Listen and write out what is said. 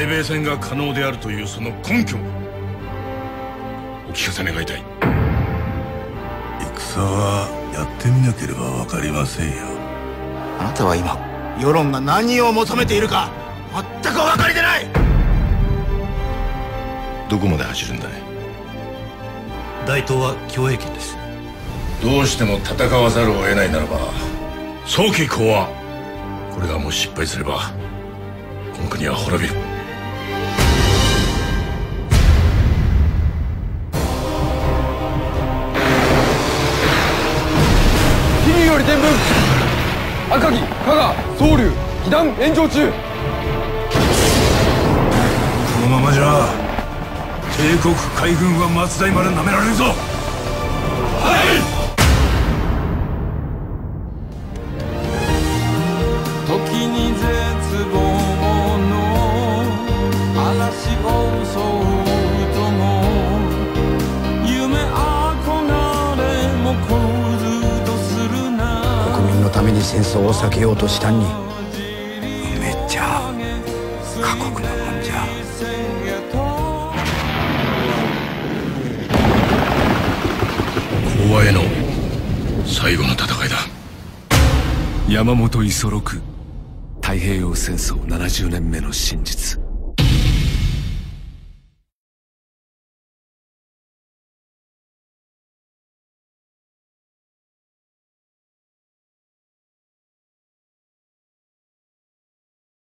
英米戦が可能であるというその根拠を。お聞かせ願いたい。戦はやってみなければ分かりませんよ。あなたは今世論が何を求めているか全くお分かりでない。どこまで走るんだい？大東は共栄圏です。どうしても戦わざるを得ないならば早期講和。これがもし失敗すればこの国は滅びるより伝聞赤城加賀総龍被弾炎上中。このままじゃ帝国海軍は松代まで舐められるぞ。時に絶望の嵐を襲うめに戦争を避けようとしたんにめっちゃ過酷なもんじゃ。講和への最後の戦いだ。山本五十六太平洋戦争70年目の真実